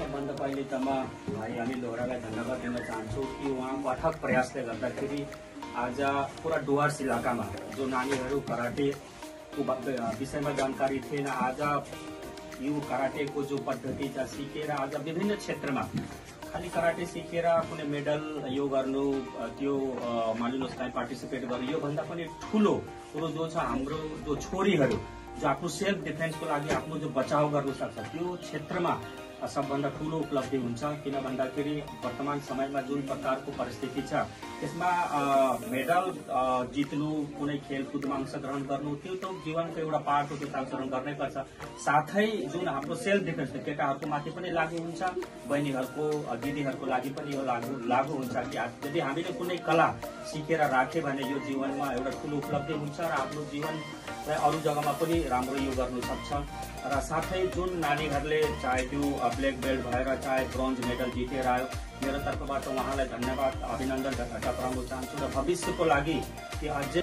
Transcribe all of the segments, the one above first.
सबभन्दा पहिले त म भाइ अनिल लोहरालाई धन्यवाद दिन चाहन्छु कि उहाँको अथक प्रयासले गर्दाखेरि आज पुरा डुवर्स इलाकामा जो नानीहरू कराटेको विषयमा जानकारी थिएन आज यो कराटेको जो पद्धति छ सिकेर आज विभिन्न क्षेत्रमा खालि कराटे सिकेर कुनै मेडल यो गर्नु त्यो अ, मानिलिनुहोस् त्यहाँ पार्टिसिपेट गर्नु योभन्दा पनि ठुलो कुरो जो छ हाम्रो जो छोरीहरू जो आफ्नो सेल्फ डिफेन्सको लागि आफ्नो जो बचाव गर्नु सक्छ त्यो क्षेत्रमा सबभन्दा ठुलो उपलब्धि हुन्छ किन भन्दाखेरि वर्तमान समयमा जुन प्रकारको परिस्थिति छ त्यसमा मेडल जित्नु कुनै खेलकुदमा अंशग्रहण गर्नु त्यो त जीवनको एउटा पार्ट हो त्यो त अंशग्रहण गर्नै पर्छ। साथै जुन हाम्रो सेल्फ डिफेन्स केटाहरूको माथि पनि लागू हुन्छ बहिनीहरूको दिदीहरूको लागि पनि यो लागू लागू हुन्छ कि यदि हामीले कुनै कला सिकेर राख्यो भने यो जीवनमा एउटा ठुलो उपलब्धि हुन्छ र आफ्नो अरू जग्गामा पनि राम्रो यो साथै जुन नानीहरूले चाहे त्यो ब्ल्याक बेल्ट भएर चाहे ब्रोन्ज मेडल जितेर आयो, मेरो तर्फबाट उहाँलाई धन्यवाद, अभिनन्दन टक्राउन चाहन्छु र भविष्यको लागि कि अझै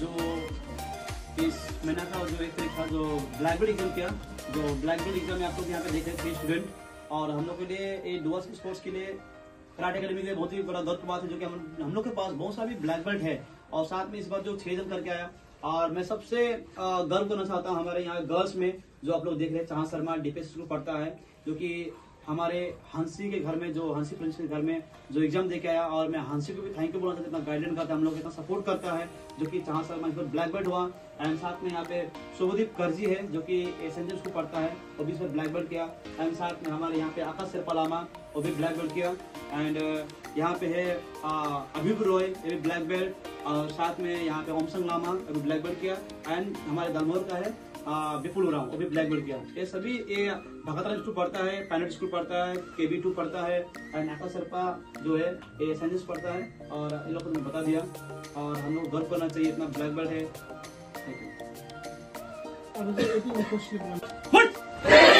जो इस महीना का जो एक तारीख था जो ब्लैक बेल्ट एग्ज़ाम किया, जो ब्लैक बेल्ट एग्ज़ाम में आप लोग यहाँ पे देख थे स्टूडेंट और हम लोग के लिए ये डुअर्स स्पोर्ट्स के लिए कराटे अकेडमी के लिए बहुत ही बड़ा गर्व की बात है, जो कि हम हम लोग के पास बहुत सारी ब्लैक बेल्ट है, और साथ में इस बार जो छह जन करके आया और मैं सबसे गर्व करना चाहता हूँ हमारे यहाँ गर्ल्स में, जो आप लोग देख रहे हैं चाह शर्मा डिपेस स्कूल पढ़ता है, जो कि हमारे हँसी के घर में जो हँसी प्रिंस के घर में जो एग्ज़ाम दे के आया और मैं हँसी को भी थैंक यू बोलना चाहता इतना गाइडेंस करता है हम लोग इतना सपोर्ट करता है जो कि चाह शर्मा इस बार ब्लैक बेल्ट हुआ एंड साथ में यहाँ पे शुभदीप करजी है जो कि एसेंजल को पढ़ता है वो भी इस बार ब्लैक बेल्ट किया एंड साथ में हमारे यहाँ पे आकाश सिरपलामा वो भी ब्लैक बेल्ट किया एंड यहाँ पे है आ, अभिप रॉय ये भी ब्लैक बेल्ट और साथ में यहाँ पे ओमसंग लामा ब्लैक बेल्ट किया एंड हमारे दामोर का है। विपुल उराव वो भी ब्लैक बेल्ट किया ये सभी ये भगतरा स्कूल पढ़ता है पैनेट स्कूल पढ़ता है के बी टू पढ़ता है नाटा सरपा जो है ये साइंस पढ़ता है और इन लोगों को बता दिया और हम लोग गर्व करना चाहिए इतना ब्लैक बेल्ट है थैंक यू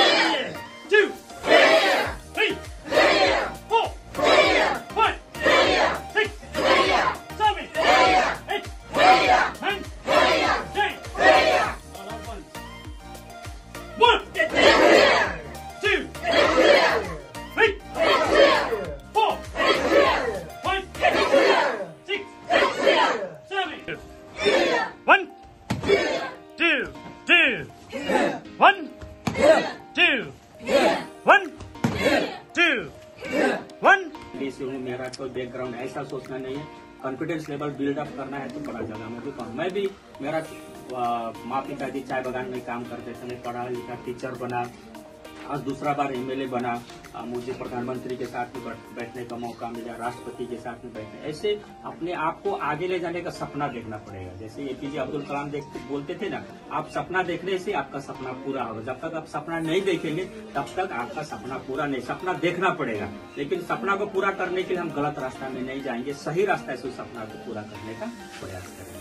से हूँ, मेरा कोई बैकग्राउंड ऐसा सोचना नहीं है। कॉन्फिडेंस लेवल बिल्डअप करना है तो बड़ा जगह मैं भी कहूँ मैं भी मेरा माँ पिताजी चाय बागान में काम करते थे मैं पढ़ा लिखा टीचर बना आज दूसरा बार एमएलए बना मुझे प्रधानमंत्री के साथ में बैठने का मौका मिला, राष्ट्रपति के साथ में बैठने। ऐसे अपने आप को आगे ले जाने का सपना देखना पड़ेगा। जैसे एपीजे अब्दुल कलाम देखते बोलते थे ना, आप सपना देखने से आपका सपना पूरा होगा। जब तक आप सपना नहीं देखेंगे, तब तक आपका सपना पूरा नहीं, सपना देखना पड़ेगा। लेकिन सपना को पूरा करने के लिए हम गलत रास्ता में नहीं जाएँगे, सही रास्ता से उस सपना को पूरा करने का प्रयास करेंगे